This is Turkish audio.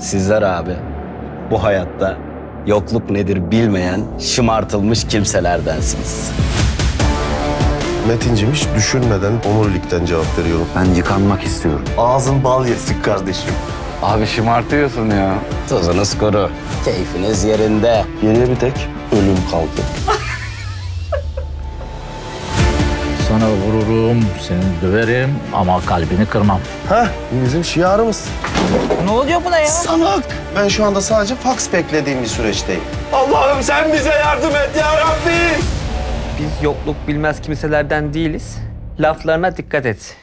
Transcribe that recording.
Sizler abi bu hayatta yokluk nedir bilmeyen şımartılmış kimselerdensiniz. Metincim hiç düşünmeden omurilikten cevap veriyorum. Ben yıkanmak istiyorum. Ağzın bal yesin kardeşim. Abi şımartıyorsun ya. Tuzunuz kuru, keyfiniz yerinde. Geriye bir tek ölüm kaldı. Sana vururum, seni döverim ama kalbini kırmam. Hah bizim şiarımız. Ne oluyor buna ya? Salak. Ben şu anda sadece fax beklediğim bir süreçteyim. Allah'ım sen bize yardım et ya Rabbi. Biz yokluk bilmez kimselerden değiliz. Laflarına dikkat et.